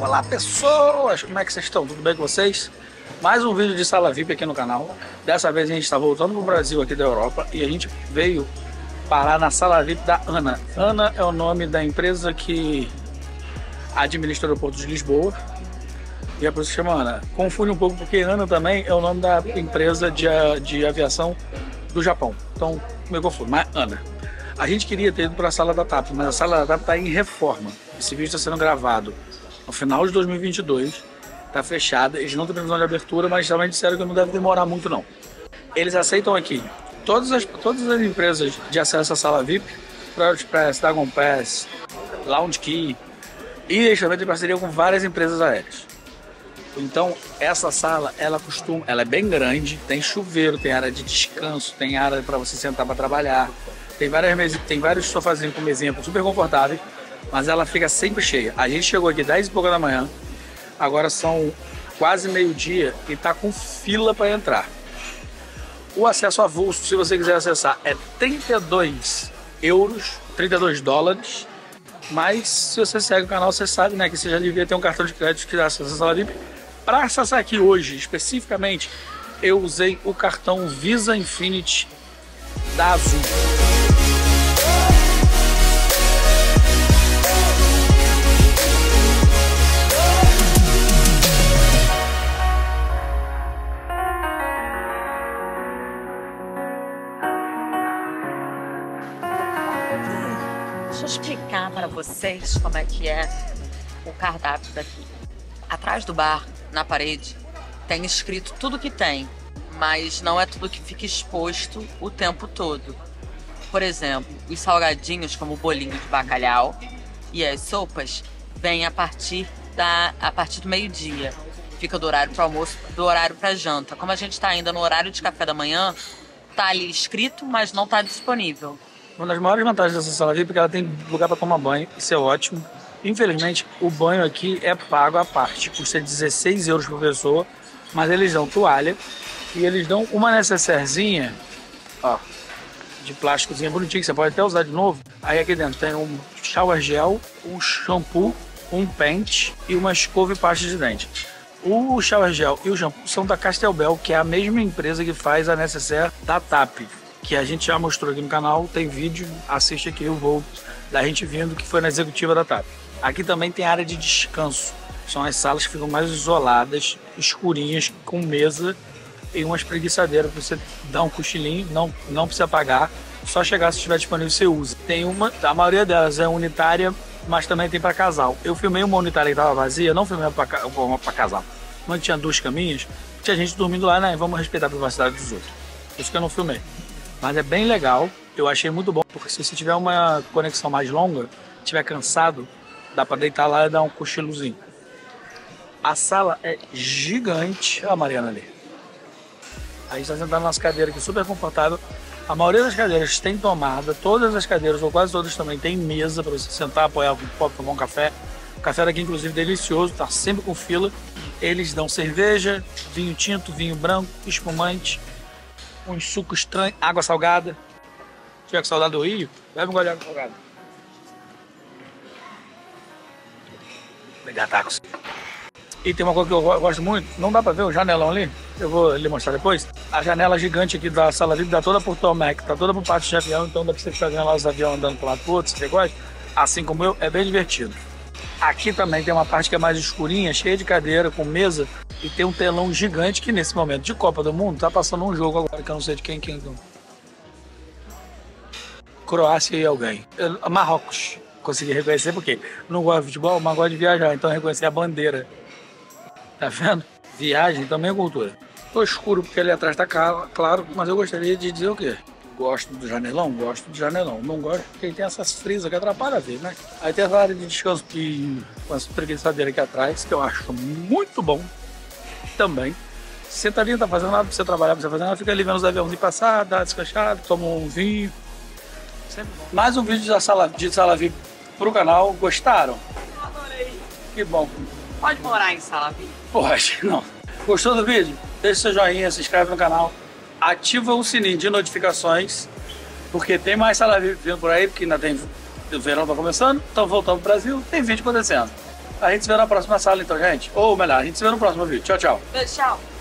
Olá pessoas, como é que vocês estão? Tudo bem com vocês? Mais um vídeo de sala VIP aqui no canal. Dessa vez a gente está voltando para o Brasil aqui da Europa e a gente veio parar na sala VIP da Ana. Ana é o nome da empresa que administra o aeroporto de Lisboa e é por isso que chama Ana. Confunde um pouco porque Ana também é o nome da empresa de, de aviação do Japão. Então, me confundo, mas Ana. A gente queria ter ido para a sala da TAP, mas a sala da TAP está em reforma. Esse vídeo está sendo gravado no final de 2022, está fechada. Eles não têm previsão de abertura, mas também disseram que não deve demorar muito não. Eles aceitam aqui todas as, todas as empresas de acesso à sala VIP, Private Pass, Dragon Pass, Lounge Key, e eles também têm parceria com várias empresas aéreas. Então, essa sala, ela costuma, ela é bem grande, tem chuveiro, tem área de descanso, tem área para você sentar para trabalhar, tem várias tem vários sofazinhos com mesinha super confortáveis, mas ela fica sempre cheia. A gente chegou aqui 10 e pouca da manhã, agora são quase meio-dia e tá com fila para entrar. O acesso avulso, se você quiser acessar, é 32 euros, 32 dólares. Mas se você segue o canal, você sabe né, que você já devia ter um cartão de crédito que dá acesso à sala VIP. Para acessar aqui hoje, especificamente, eu usei o cartão Visa Infinity da Azul. Para vocês como é que é o cardápio daqui. Atrás do bar na parede, tem escrito tudo que tem, mas não é tudo que fica exposto o tempo todo. Por exemplo, os salgadinhos como o bolinho de bacalhau e as sopas vêm a partir da a partir do meio-dia. Fica do horário para almoço, do horário para janta. Como a gente está ainda no horário de café da manhã, tá ali escrito, mas não está disponível. Uma das maiores vantagens dessa sala VIP é que ela tem lugar para tomar banho, isso é ótimo. Infelizmente, o banho aqui é pago à parte, custa 16 euros por pessoa, mas eles dão toalha e eles dão uma necessairezinha, ó, de plásticozinha bonitinho, que você pode até usar de novo. Aí aqui dentro tem um shower gel, um shampoo, um pente e uma escova e pasta de dente. O shower gel e o shampoo são da Castelbel, que é a mesma empresa que faz a necessaire da TAP, que a gente já mostrou aqui no canal, tem vídeo, assiste aqui o voo da gente vindo, que foi na executiva da TAP. Aqui também tem área de descanso. São as salas que ficam mais isoladas, escurinhas, com mesa e uma espreguiçadeira para você dar um cochilinho, não, não precisa pagar, só chegar se estiver disponível você usa. Tem uma, a maioria delas é unitária, mas também tem para casal. Eu filmei uma unitária que estava vazia, não filmei uma para casal. Onde tinha duas caminhas, tinha gente dormindo lá, né? Vamos respeitar a privacidade dos outros. Por isso que eu não filmei. Mas é bem legal, eu achei muito bom, porque se você tiver uma conexão mais longa, estiver cansado, dá para deitar lá e dar um cochilozinho. A sala é gigante. Olha a Mariana ali. A gente está sentado nas cadeiras aqui super confortável. A maioria das cadeiras tem tomada, todas as cadeiras, ou quase todas também, tem mesa para você sentar, apoiar um copo, tomar um café. O café daqui, inclusive, delicioso, tá sempre com fila. Eles dão cerveja, vinho tinto, vinho branco, espumante, um suco estranho, água salgada. Se tiver com saudade do Rio, bebe um gole de água salgada. Pegar tacos. E tem uma coisa que eu gosto muito, não dá pra ver o janelão ali, eu vou lhe mostrar depois. A janela gigante aqui da sala VIP dá toda pro Tomec, tá toda pro pátio de avião, então dá pra você ficar vendo lá os aviões andando pro lado pro outro, se você gosta. Assim como eu, é bem divertido. Aqui também tem uma parte que é mais escurinha, cheia de cadeira, com mesa, e tem um telão gigante que nesse momento de Copa do Mundo tá passando um jogo agora que eu não sei de quem quem. Croácia e alguém. Marrocos. Consegui reconhecer porque não gosto de futebol, mas gosto de viajar, então reconheci a bandeira. Tá vendo? Viagem também é cultura. Tô escuro porque ali atrás tá claro, mas eu gostaria de dizer o quê? Gosto do janelão? Gosto do janelão. Não gosto porque tem essas frisas que atrapalham a ver, né? Aí tem essa área de descanso que, com essa preguiçadeira aqui atrás, que eu acho muito bom também. Sentadinho, tá fazendo nada pra você trabalhar, pra você fazer nada, fica ali vendo os aviões de passar, dá descansado, toma um vinho. Sempre bom. Mais um vídeo da sala, de sala VIP pro canal. Gostaram? Adorei. Que bom. Pode morar em sala VIP. Pode, não. Gostou do vídeo? Deixa seu joinha, se inscreve no canal, ativa o sininho de notificações, porque tem mais sala VIP vindo por aí, porque ainda tem o verão tá começando, então voltando pro Brasil, tem vídeo acontecendo. A gente se vê na próxima sala, então, gente. Ou melhor, a gente se vê no próximo vídeo. Tchau, tchau. Tchau.